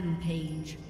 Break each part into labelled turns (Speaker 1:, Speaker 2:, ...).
Speaker 1: Rampage.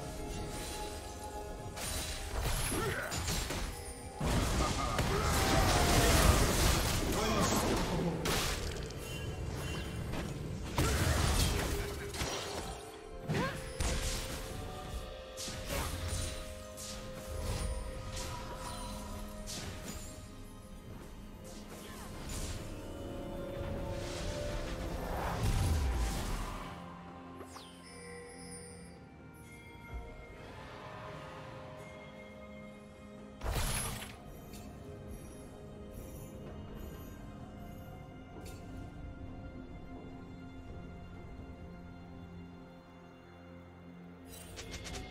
Speaker 1: Soon fall.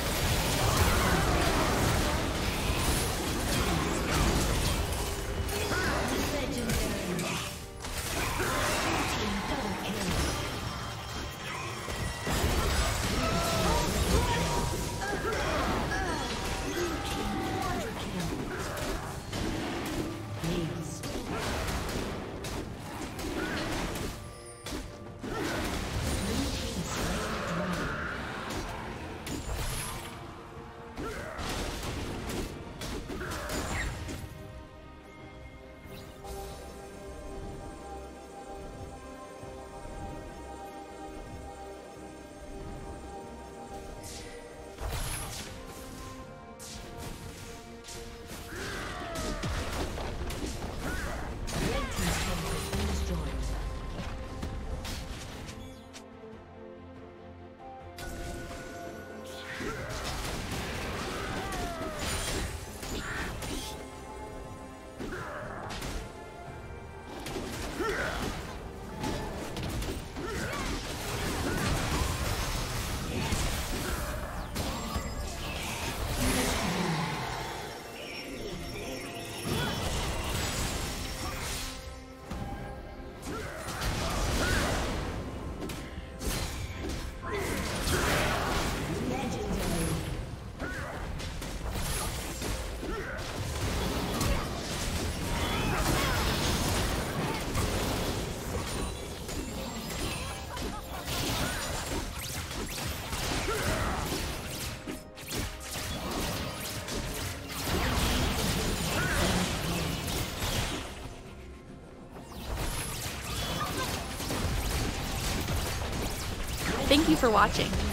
Speaker 1: You for watching.